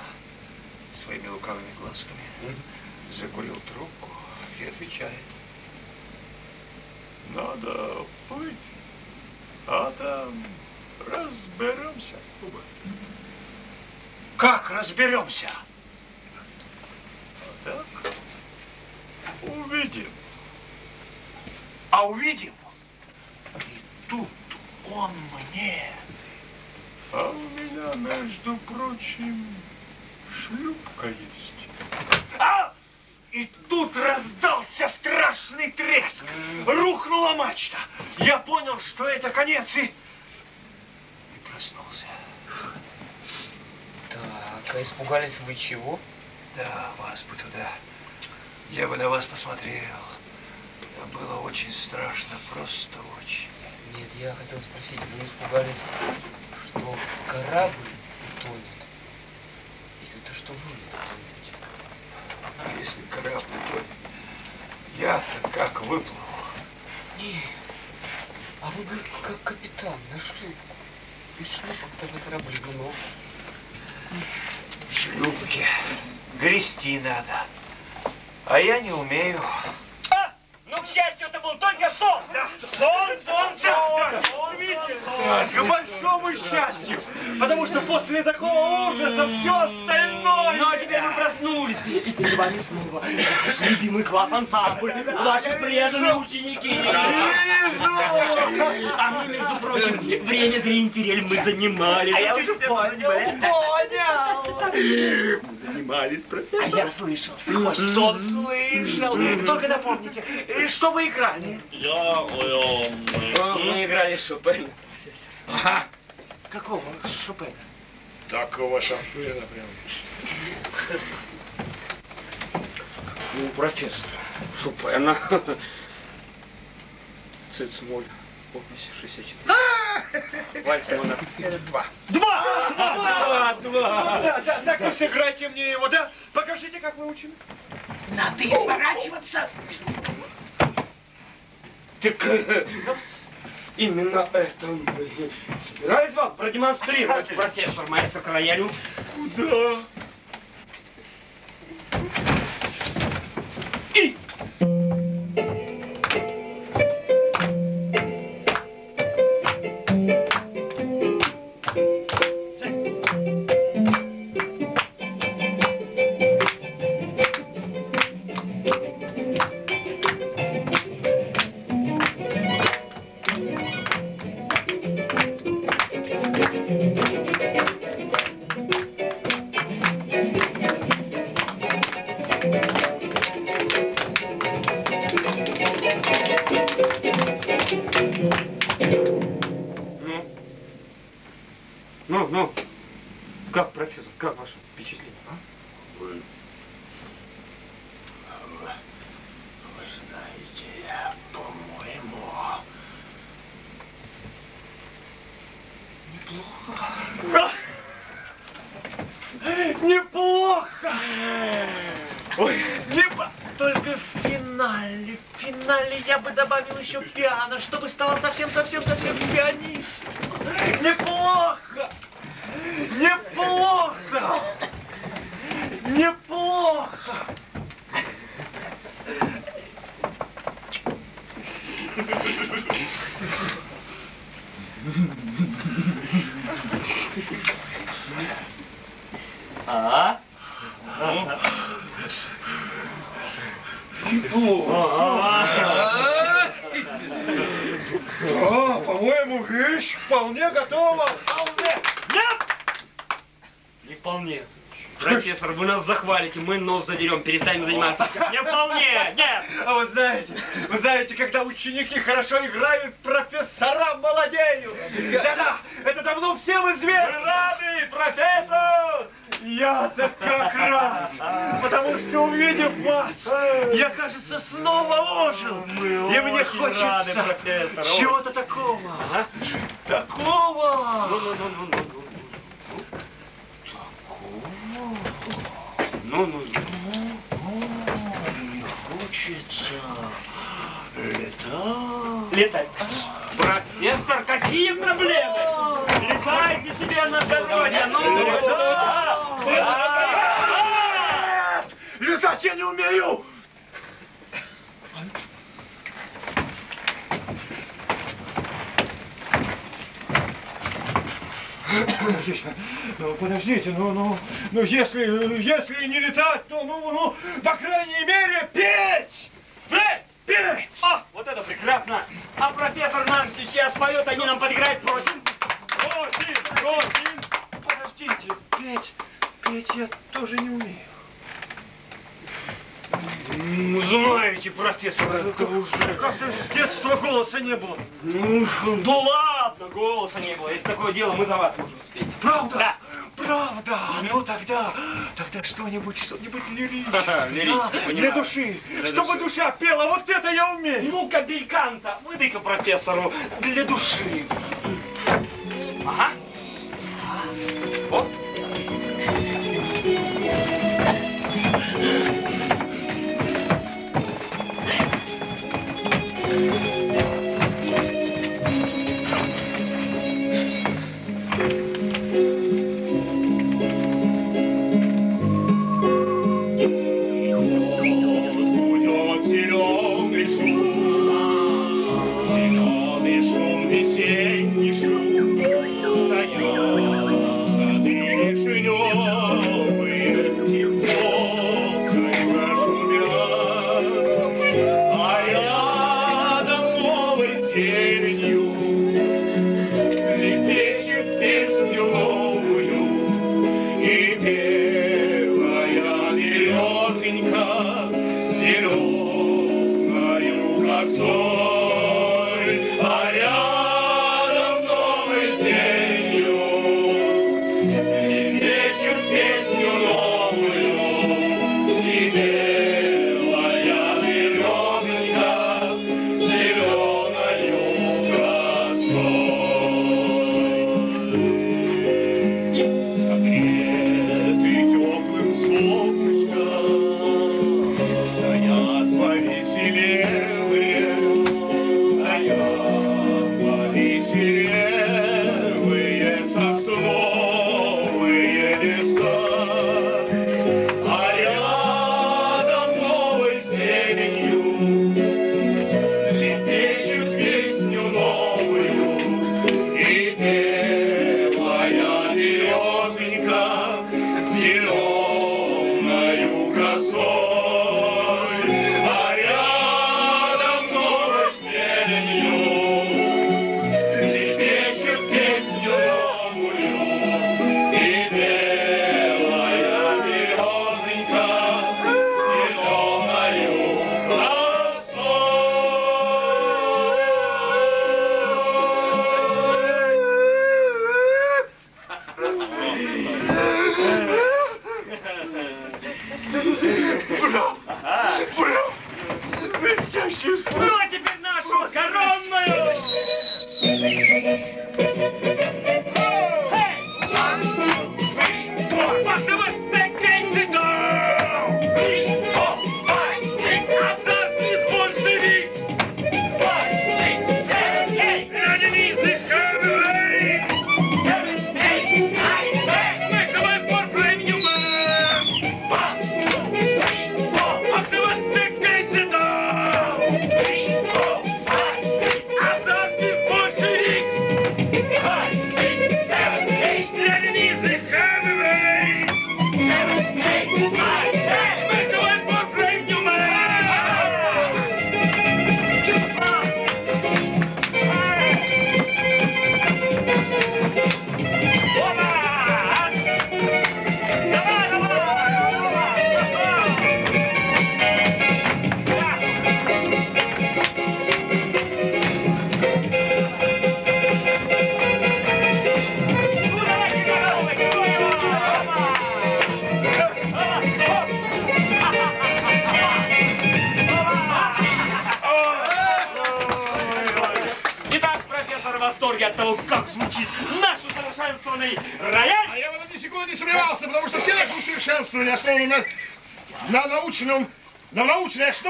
своими лукавыми глазками, закурил трубку и отвечает. Надо быть, а там разберемся. Как разберемся? Так, увидим. А увидим. И тут он мне. А у меня, между прочим, шлюпка есть. А! И тут раздался страшный треск. Рухнула мачта. Я понял, что это конец и... Проснулся. Так, а испугались вы чего? Да, вас бы туда. Я бы на вас посмотрел. Это было очень страшно, просто очень. Нет, я хотел спросить, вы испугались, что корабль утонет? Или то, что вы утонете? А если корабль утонет, я-то как выплыл? Нет, а вы бы как капитан на шлюпку. Без шлюпок тогда корабль гнул. Шлюпки. Грести надо. А я не умею. А! Ну, к счастью, это был только сон! Сон, сон, сон! К большому счастью. Потому что после такого ужаса все остальное... Ну, а теперь вы проснулись, и перед вами снова ваш любимый класс ансамбль, ваши преданные ученики. А мы, между прочим, время Гринтерель мы занимались. А я уже понял, Понял. Занимались, А я слышал, сквозь сон слышал. Только напомните, э, что вы играли? Мы играли Шопена. Какого Шопена? Такого шампена прям. Ну, профессор Шопена. Цицмоль. Опись 64. Вальс номер. Два. Два! Два! Два! Да, да, так вы сыграйте мне его, да? Покажите, как вы учили. Надо изворачиваться. Так э, именно это мы собираюсь вам продемонстрировать, профессор маэстро к роялю. Да. И... финале, в финале я бы добавил еще пиано, чтобы стало совсем-совсем-совсем пианиссимо. Неплохо. Неплохо. Неплохо. А? Да, по-моему, вещь вполне готова. Вполне. Нет! Не вполне. Профессор, вы нас захвалите, мы нос задерем, перестанем заниматься. Не вполне, нет! А вы знаете, вы знаете, когда ученики хорошо играют, профессора молодеют. Да-да, это давно всем известно. рады, профессор? Я-то как рад, потому что увидев вас, я, кажется, снова ожил. И мне хочется чего-то такого. Такого. Ну-ну-ну-ну-ну. Ну-ну. Не хочется летать. Летать. Профессор, какие проблемы? Летайте себе на здоровье, ну! Летать я не умею! Ну, подождите, ну, ну, ну, если, если не летать, то, ну, ну, по крайней мере, петь! Эй! Петь! О, вот это прекрасно! А профессор нам сейчас поет, они нам подыграют, просим! Просим, просим! Подождите, петь, петь я тоже не умею. Ну, знаете, профессор, это уже... Как-то с детства голоса не было. Ну, да ладно, голоса не было. Если такое дело, мы за вас можем спеть. Правда? Да. Правда? Ну тогда, тогда что-нибудь, что-нибудь лирическое. Лирическое, да? Для души. Чтобы душа пела, вот это я умею. Ну-ка, бельканта, выдай-ка профессору для души. Ага.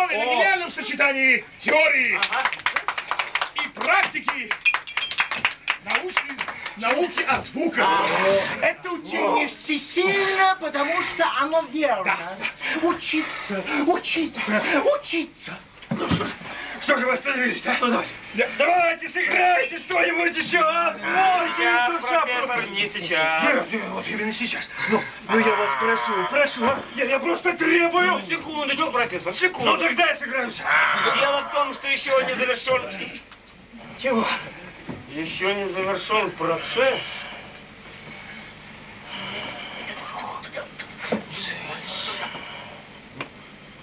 Основе, на гениальном сочетании теории и практики научной науки о звуках. Это учение всесильно, потому что оно верно. Учиться, учиться, учиться. Ну что ж, что же вы остановились-то? Ну давайте. Давайте, сыграйте что-нибудь еще, а? Ой, Сейчас, душа профессор, просто. не сейчас. Нет, нет, вот именно сейчас. Ну, ну я вас прошу, прошу, а? я, я просто требую. Ну, секундочку, профессор, Ну секунду. тогда я сыграю сам. Дело в том, что еще не завершен... Чего? Еще не завершен процесс.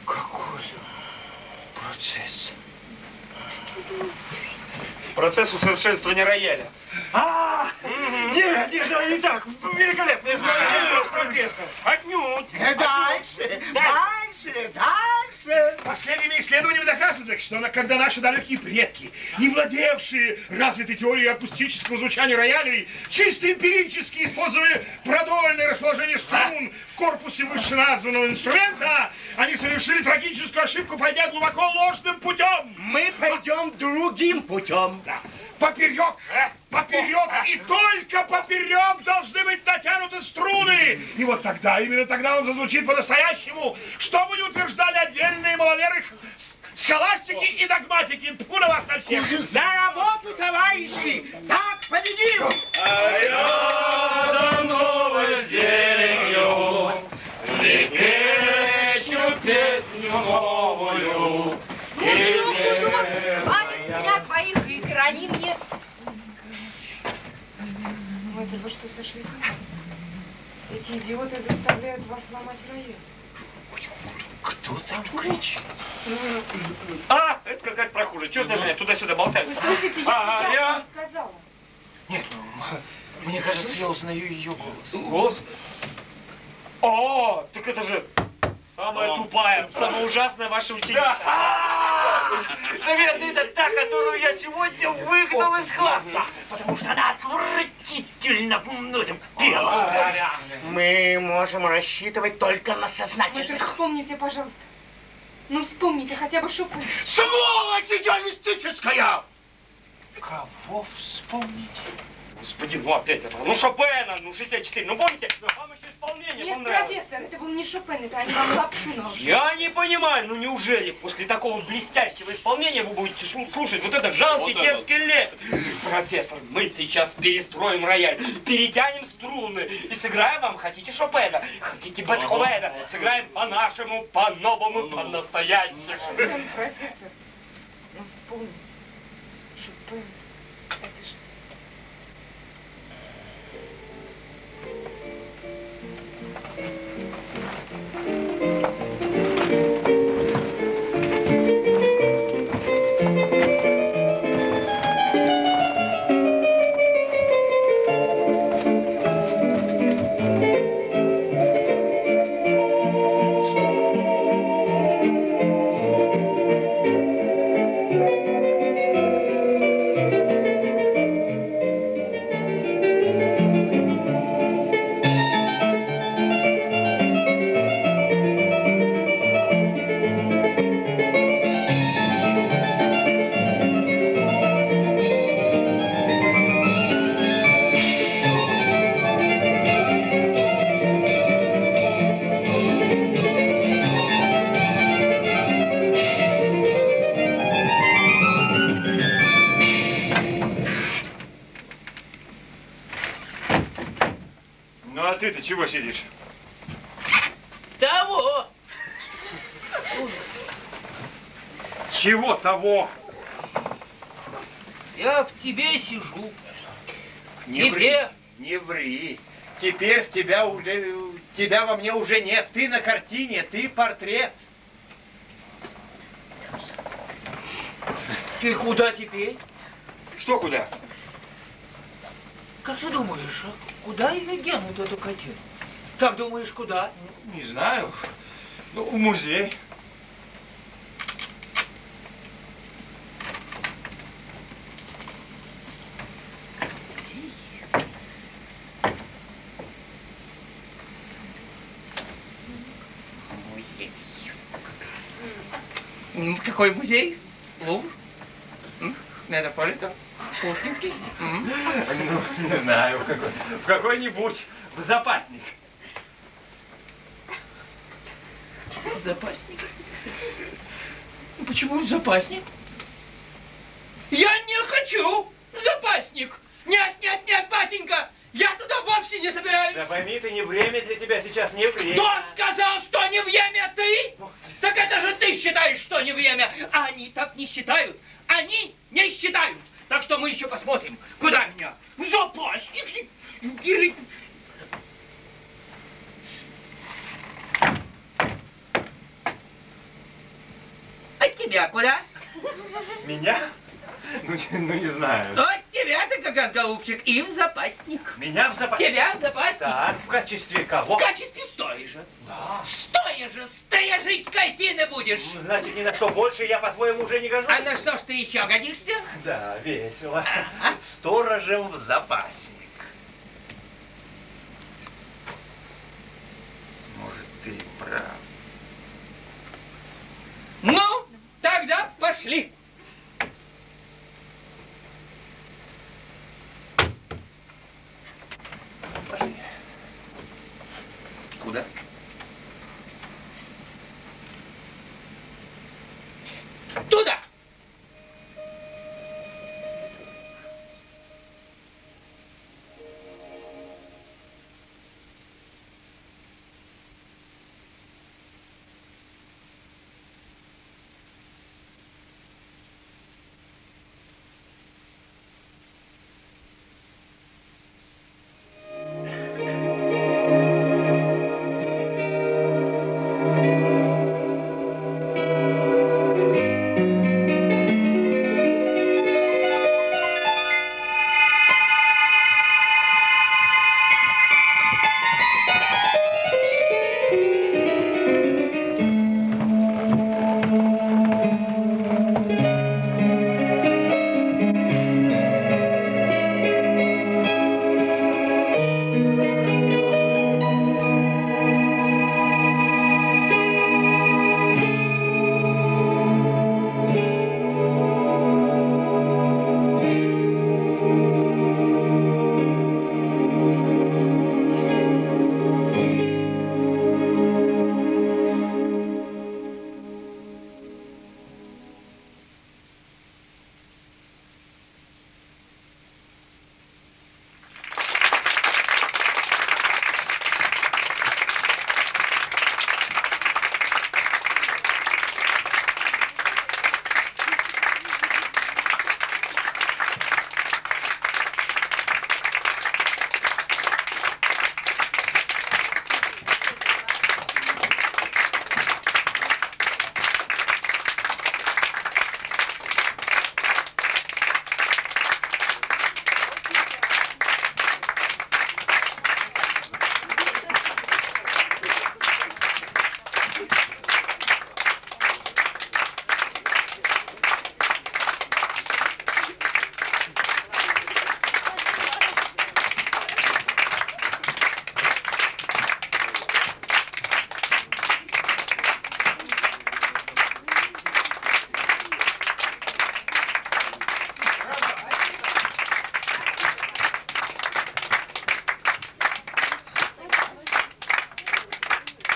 Какой процесс? Процесс усовершенствования рояля. А, нет, нет, да, не так. Великолепное исполнение. профессор, отнюдь. Дальше, дальше, дальше. Последними исследованиями доказано, что когда наши далекие предки, не владевшие развитой теорией акустического звучания роялей, чисто эмпирически использовали продольное расположение струн в корпусе вышеназванного инструмента, они совершили трагическую ошибку, пойдя глубоко ложным путем. Мы пойдем другим путем. Да. Поперек, поперек и только поперек должны быть натянуты струны. И вот тогда, именно тогда он зазвучит по-настоящему, что бы ни утверждали отдельные маловеры с- схоластики и догматики. Тьфу на вас на всех. За работу, товарищи! Так победим! Рядом новой зеленью Лепечут песню новую Ну, хватит меня твоих игр, они мне... Ну, это вы что, сошли с ума? Эти идиоты заставляют вас ломать рояль. Кто там кричит? А, это какая-то прохожая. Чего ты же туда-сюда болтаешься? Слушайте, я А, я- не сказала. Нет, ну, мне кажется, я узнаю ее голос. Голос? О, так это же самая тупая, самая ужасная ваша ученица. Наверное, это та, которую я сегодня выгнал из класса, потому что она отвратительно, там, пела. Мы можем рассчитывать только на Вы сознательных. вспомните, пожалуйста. Ну, вспомните хотя бы Шопена. Сволочь идеалистическая! Кого вспомнить? Господи, ну опять этого. Ну Шопена, ну 64. Ну помните, вам еще исполнение Нет, профессор, это был не Шопен, это они вам лапшу наложили. Я не понимаю, ну неужели после такого блестящего исполнения вы будете слу- слушать вот это жалкий детский лет? Профессор, мы сейчас перестроим рояль, перетянем струны и сыграем вам, хотите Шопена, хотите Бетховена, сыграем по-нашему, по-новому, по-настоящему. Профессор. Ну, вспомните. Тебя уже, тебя во мне уже нет. Ты на картине, ты портрет. Ты куда теперь? Что куда? Как ты думаешь, а куда ее денут, эту котину? Как думаешь, куда? Не знаю. Ну, в музей. Какой музей? Лувр? Метрополитен? Пушкинский? Ну, не знаю, в какой- в какой-нибудь в запасник. Запасник. Ну, Почему в запасник? Я не хочу в запасник. Нет, нет, нет, батенька, я туда вовсе не собираюсь. Да пойми, ты не время для тебя сейчас, не время. Кто сказал, что не время ты? Так это же ты считаешь, что не время. А они так не считают. Они не считают. Так что мы еще посмотрим, куда меня? В запасник или... А тебя куда? Меня? Ну, не- ну, не знаю. Вот тебя ты как голубчик, и в запасник. Меня в запасник? Тебя в запасник. Так, в качестве кого? В качестве стоя же. Стоя же, стоя жить скотины будешь. Ну, Значит, ни на что больше я, по-твоему, уже не гожусь? А на что ж ты еще годишься? Да, весело. Сторожем в запасник. Может, ты прав. Ну, тогда пошли. положение. Куда? Туда!